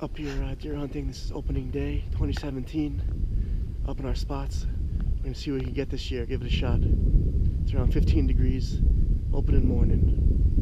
up here uh, deer hunting. This is opening day 2017. Up in our spots. We're gonna see what we can get this year. Give it a shot. It's around 15 degrees. Opening morning.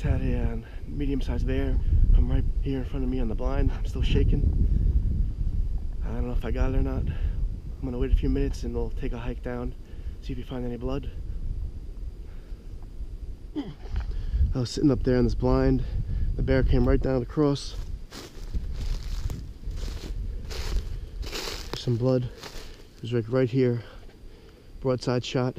Just had a uh, medium-sized bear come right here in front of me on the blind. I'm still shaking. I don't know if I got it or not. I'm gonna wait a few minutes and we'll take a hike down, see if we find any blood. I was sitting up there on this blind. The bear came right down across. Some blood. It was like right here. Broadside shot.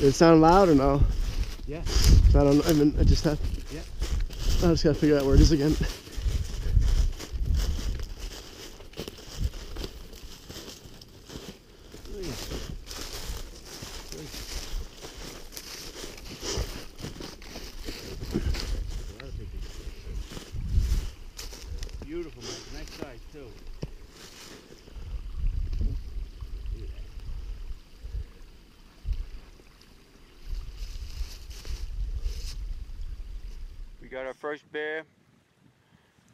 In your direction. Did it sound loud or no? Yeah. I don't know. I mean, I just have. Yeah. I just gotta figure out where it is again. Got our first bear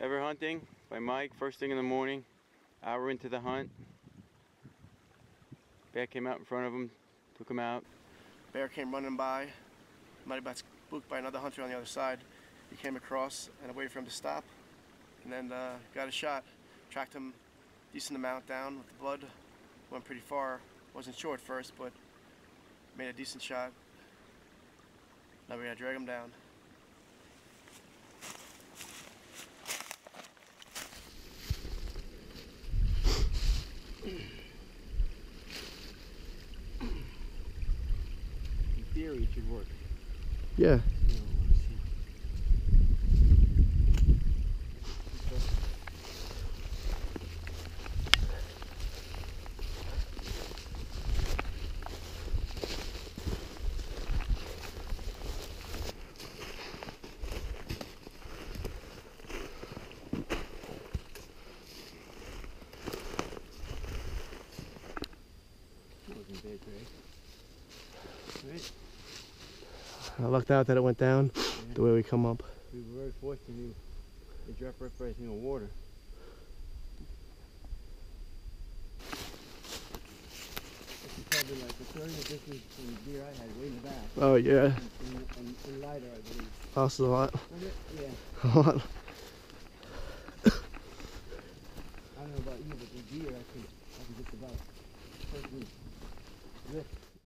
ever hunting by Mike, first thing in the morning, hour into the hunt. Bear came out in front of him, took him out. Bear came running by. Might have got spooked by another hunter on the other side. He came across and I waited for him to stop, and then uh, got a shot. Tracked him decent amount down with the blood. Went pretty far. Wasn't sure at first, but made a decent shot. Now we gotta drag him down. In theory, it should work. Yeah. Wasn't I lucked out that it went down the way we come up. We were very fortunate. They dropped right by in the water. If you try probably like the distance from the deer I had way in the back. Oh yeah, And, and, and lighter, I believe. lost a lot. Yeah. A lot. I don't know about you, but the deer I could, I could just about lift